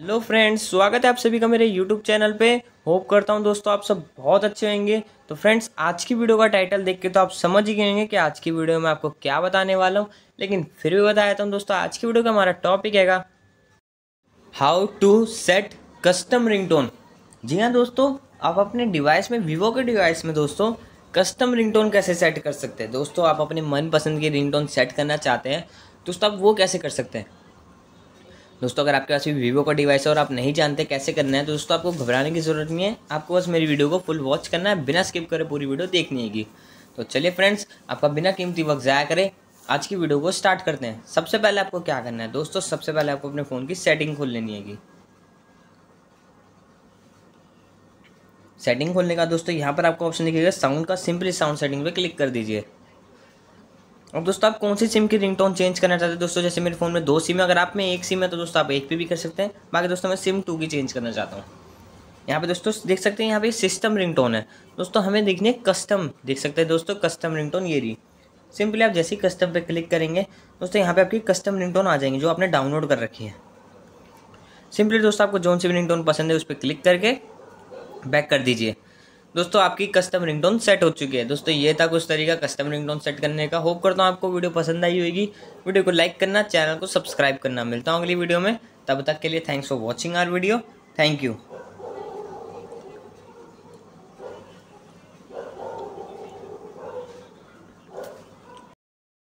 Hello friends स्वागत है आप सभी का मेरे यूट्यूब चैनल पे। होप करता हूँ दोस्तों आप सब बहुत अच्छे होंगे। तो फ्रेंड्स आज की वीडियो का टाइटल देख के तो आप समझ ही गए होंगे कि आज की वीडियो में आपको क्या बताने वाला हूँ। लेकिन फिर भी बता देता हूँ दोस्तों, आज की वीडियो का हमारा टॉपिक हैगा how to set custom ringtone जी हाँ दोस्तों, आप अपने डिवाइस में वीवो के डिवाइस में दोस्तों कस्टम रिंगटोन कैसे सेट कर सकते हैं? दोस्तों, आप अपने मनपसंद की रिंगटोन सेट करना चाहते हैं दोस्तों आप वो कैसे कर सकते हैं? दोस्तों, अगर आपके पास भी वीवो का डिवाइस है और आप नहीं जानते कैसे करना है तो दोस्तों, आपको घबराने की ज़रूरत नहीं है। आपको बस मेरी वीडियो को फुल वॉच करना है, बिना स्किप करे पूरी वीडियो देखनी है तो चलिए फ्रेंड्स आपका बिना कीमती वक्त ज़ाया करें। आज की वीडियो को स्टार्ट करते हैं। सबसे पहले आपको क्या करना है, दोस्तों, सबसे पहले आपको अपने फ़ोन की सेटिंग खोल लेनी है सेटिंग खोलने का दोस्तों, यहाँ पर आपको ऑप्शन दिखेगा साउंड का। सिंपली साउंड सेटिंग पे क्लिक कर दीजिए। अब दोस्तों, आप कौन सी सिम की रिंगटोन चेंज करना चाहते हैं? दोस्तों, जैसे मेरे फ़ोन में दो सिम है, अगर आप में एक सिम है तो दोस्तों, आप एक पे भी कर सकते हैं। बाकी दोस्तों, मैं सिम टू की चेंज करना चाहता हूँ। यहाँ पे दोस्तों, देख सकते हैं, यहाँ पे सिस्टम रिंगटोन है। दोस्तों, हमें देखने कस्टम देख सकते हैं दोस्तों कस्टम रिंगटोन ये रही। सिंपली आप जैसे ही कस्टम पे क्लिक करेंगे, दोस्तों, यहाँ पे आपकी कस्टम रिंगटोन आ जाएँगी, जो आपने डाउनलोड कर रखी है। सिंपली दोस्तों, आपको जो सी भी रिंगटोन पसंद है, उस पर क्लिक करके बैक कर दीजिए। दोस्तों, आपकी कस्टम रिंगटोन सेट हो चुकी है। दोस्तों, ये था कुछ तरीका कस्टम रिंगटोन सेट करने का। होप करता हूँ आपको वीडियो पसंद आई होगी। वीडियो को लाइक करना चैनल को सब्सक्राइब करना। मिलता हूँ अगली वीडियो में। तब तक के लिए thanks for watching our video thank you